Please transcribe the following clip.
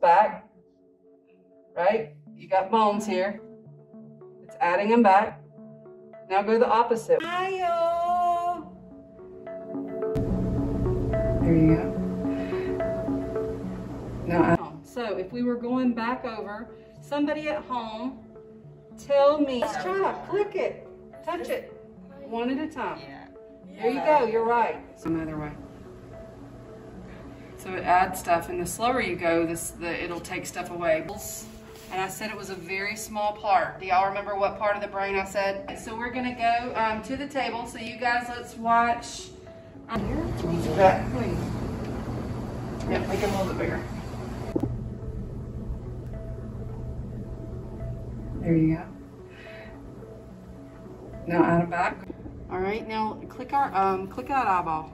back, right? You got bones here. It's adding them back. Now go the opposite. Ayo. There you go. Now, so if we were going back over, somebody at home, tell me. Let's try to click it, touch it, one at a time. There you go, you're right. Some other way. So it adds stuff, and the slower you go, this the it'll take stuff away. And I said it was a very small part. Do y'all remember what part of the brain I said? So we're gonna go um, to the table. So you guys, let's watch. Um, That, please. yeah, make it a little bit bigger. There you go. Now add them back. All right, now click our um, click that eyeball.